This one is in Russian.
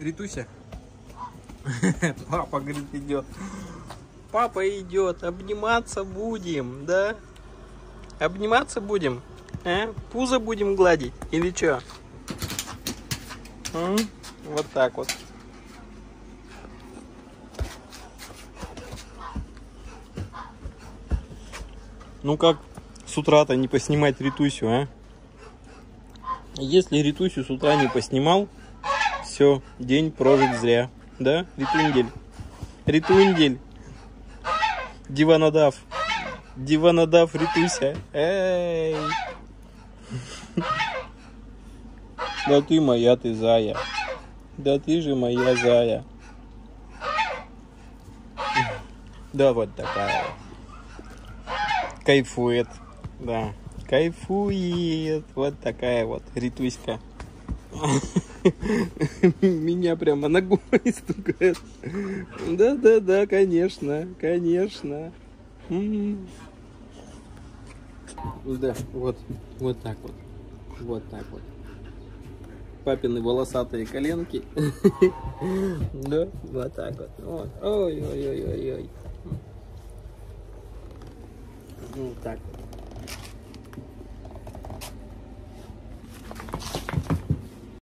Ритуся. Папа, говорит, идет. Папа идет. Обниматься будем, да? Обниматься будем? А? Пузо будем гладить? Или что? Вот так вот. Ну как с утра-то не поснимать Ритусю, а? Если Ритусю с утра не поснимал, все, день прожит зря. Да, Ритундель? Ритундель. Диванодав. Диванодав Ритуся. Эй. Да ты моя, ты зая. Да ты же моя зая. Да вот такая. Кайфует. Да. Кайфует. Вот такая вот Ритуська. Меня прямо ногой стукает. Да-да-да, конечно, конечно. Да, вот, вот так вот. Вот так вот. Папины волосатые коленки. Да, вот так вот. Ой-ой-ой-ой-ой. Вот так вот.